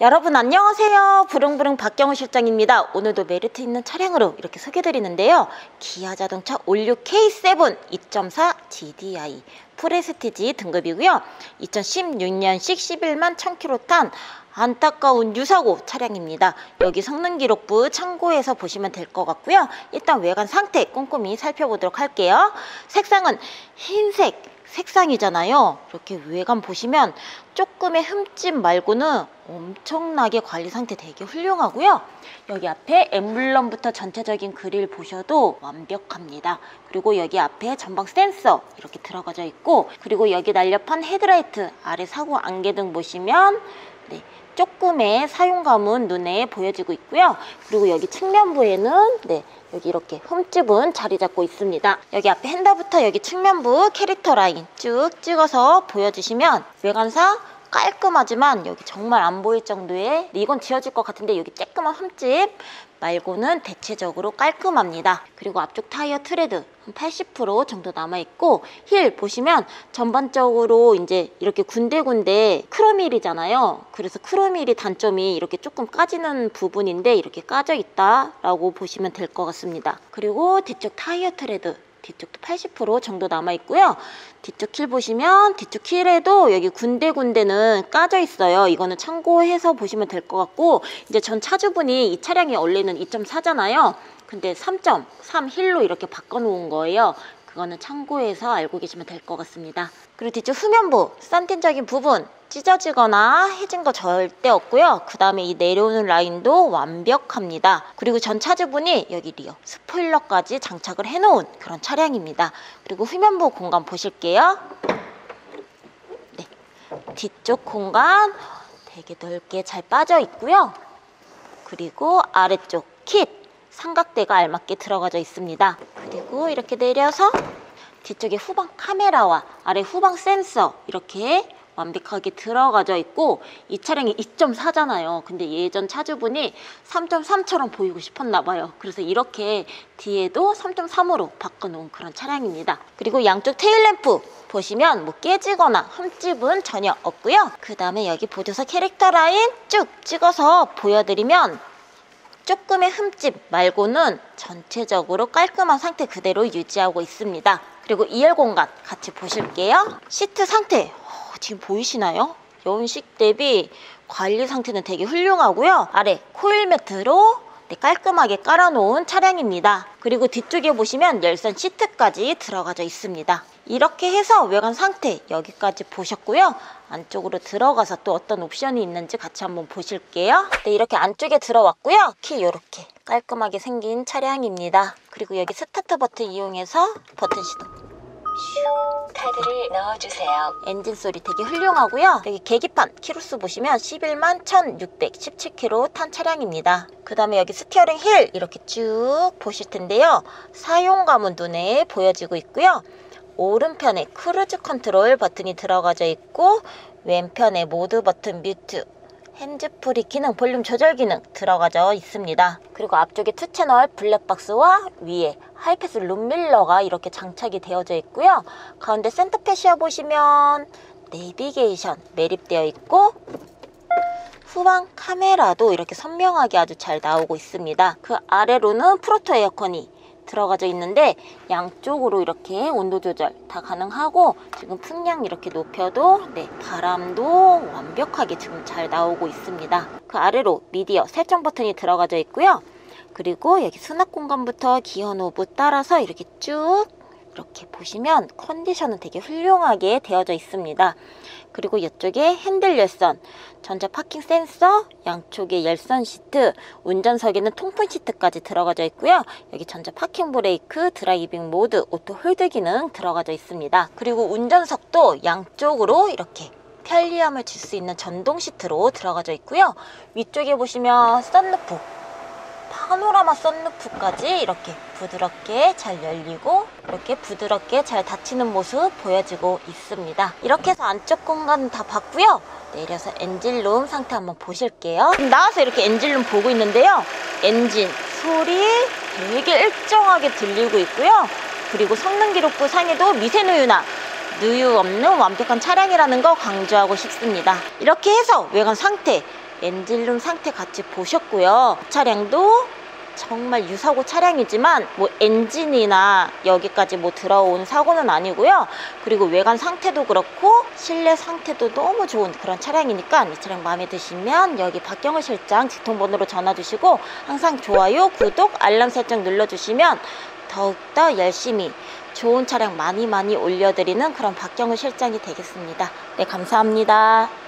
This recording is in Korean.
여러분 안녕하세요. 부릉부릉 박경호 실장입니다. 오늘도 메리트 있는 차량으로 이렇게 소개드리는데요. 기아 자동차 all new K7 2.4 GDI prestige 등급이고요. 2016년식 11만 1000km 탄 안타까운 유사고 차량입니다. 여기 성능 기록부 참고해서 보시면 될 것 같고요. 일단 외관 상태 꼼꼼히 살펴보도록 할게요. 색상은 흰색 색상이잖아요. 이렇게 외관 보시면 조금의 흠집 말고는 엄청나게 관리 상태 되게 훌륭하고요. 여기 앞에 엠블럼부터 전체적인 그릴 보셔도 완벽합니다. 그리고 여기 앞에 전방 센서 이렇게 들어가져 있고 그리고 여기 날렵한 헤드라이트 아래 사고 안개 등 보시면 네, 조금의 사용감은 눈에 보여지고 있고요. 그리고 여기 측면부에는 네, 여기 이렇게 흠집은 자리 잡고 있습니다. 여기 앞에 핸더부터 여기 측면부 캐릭터 라인 쭉 찍어서 보여주시면 외관상 깔끔하지만 여기 정말 안 보일 정도의 이건 지워질 것 같은데 여기 쬐끄만 흠집 말고는 대체적으로 깔끔합니다. 그리고 앞쪽 타이어 트레드 한 80% 정도 남아있고 휠 보시면 전반적으로 이제 이렇게 군데군데 크롬 휠이잖아요. 그래서 크롬 휠이 단점이 이렇게 조금 까지는 부분인데 이렇게 까져 있다라고 보시면 될 것 같습니다. 그리고 뒤쪽 타이어 트레드 뒤쪽도 80% 정도 남아있고요. 뒤쪽 휠 보시면 뒤쪽 휠에도 여기 군데군데는 까져 있어요. 이거는 참고해서 보시면 될 것 같고 이제 전 차주분이 이 차량이 원래는 2.4잖아요. 근데 3.3 휠로 이렇게 바꿔놓은 거예요. 그거는 참고해서 알고 계시면 될 것 같습니다. 그리고 뒤쪽 후면부, 썬팅적인 부분 찢어지거나 해진 거 절대 없고요. 그 다음에 이 내려오는 라인도 완벽합니다. 그리고 전 차주분이 여기 rear 스포일러까지 장착을 해놓은 그런 차량입니다. 그리고 후면부 공간 보실게요. 네, 뒤쪽 공간 되게 넓게 잘 빠져 있고요. 그리고 아래쪽 킷 삼각대가 알맞게 들어가져 있습니다. 그리고 이렇게 내려서 뒤쪽에 후방 카메라와 아래 후방 센서 이렇게 완벽하게 들어가져 있고 이 차량이 2.4잖아요. 근데 예전 차주분이 3.3처럼 보이고 싶었나 봐요. 그래서 이렇게 뒤에도 3.3으로 바꿔놓은 그런 차량입니다. 그리고 양쪽 테일램프 보시면 뭐 깨지거나 흠집은 전혀 없고요. 그 다음에 여기 보조서 캐릭터 라인 쭉 찍어서 보여드리면 조금의 흠집 말고는 전체적으로 깔끔한 상태 그대로 유지하고 있습니다. 그리고 2열 공간 같이 보실게요. 시트 상태 어, 지금 보이시나요? 연식 대비 관리 상태는 되게 훌륭하고요. 아래 코일 매트로 네, 깔끔하게 깔아놓은 차량입니다. 그리고 뒤쪽에 보시면 열선 시트까지 들어가져 있습니다. 이렇게 해서 외관 상태 여기까지 보셨고요. 안쪽으로 들어가서 또 어떤 옵션이 있는지 같이 한번 보실게요. 네, 이렇게 안쪽에 들어왔고요. 키 이렇게 깔끔하게 생긴 차량입니다. 그리고 여기 스타트 버튼 이용해서 버튼 시동 카드를 넣어주세요. 엔진 소리 되게 훌륭하고요. 여기 계기판 키로수 보시면 11만 1617km 탄 차량입니다. 그 다음에 여기 steering 휠 이렇게 쭉 보실 텐데요. 사용감은 눈에 보여지고 있고요. 오른편에 cruise control 버튼이 들어가져 있고 왼편에 모드 버튼 mute 핸즈프리 기능, 볼륨 조절 기능 들어가져 있습니다. 그리고 앞쪽에 two 채널 블랙박스와 위에 하이패스 룸미러가 이렇게 장착이 되어져 있고요. 가운데 center fascia 보시면 내비게이션 매립되어 있고 후방 카메라도 이렇게 선명하게 아주 잘 나오고 있습니다. 그 아래로는 full auto 에어컨이 들어가져 있는데 양쪽으로 이렇게 온도 조절 다 가능하고 지금 풍량 이렇게 높여도 네 바람도 완벽하게 지금 잘 나오고 있습니다. 그 아래로 미디어 설정 버튼이 들어가져 있고요. 그리고 여기 수납 공간부터 기어 노브 따라서 이렇게 쭉 이렇게 보시면 컨디션은 되게 훌륭하게 되어져 있습니다. 그리고 이쪽에 핸들 열선, 전자 파킹 센서, 양쪽에 열선 시트, 운전석에는 통풍 시트까지 들어가져 있고요. 여기 전자 parking 브레이크, driving 모드, auto hold 기능 들어가져 있습니다. 그리고 운전석도 양쪽으로 이렇게 편리함을 줄 수 있는 전동 시트로 들어가져 있고요. 위쪽에 보시면 썬루프 파노라마 썬루프까지 이렇게 부드럽게 잘 열리고 이렇게 부드럽게 잘 닫히는 모습 보여지고 있습니다. 이렇게 해서 안쪽 공간 다 봤고요. 내려서 엔진룸 상태 한번 보실게요. 나와서 이렇게 엔진룸 보고 있는데요. 엔진 소리 되게 일정하게 들리고 있고요. 그리고 성능 기록부 상에도 미세누유나 누유 없는 완벽한 차량이라는 거 강조하고 싶습니다. 이렇게 해서 외관 상태 엔진룸 상태 같이 보셨고요. 차량도 정말 유사고 차량이지만 뭐 엔진이나 여기까지 뭐 들어온 사고는 아니고요. 그리고 외관 상태도 그렇고 실내 상태도 너무 좋은 그런 차량이니까 이 차량 마음에 드시면 여기 박경호 실장 직통번호로 전화 주시고 항상 좋아요, 구독, 알람 설정 눌러주시면 더욱더 열심히 좋은 차량 많이 많이 올려드리는 그런 박경호 실장이 되겠습니다. 네, 감사합니다.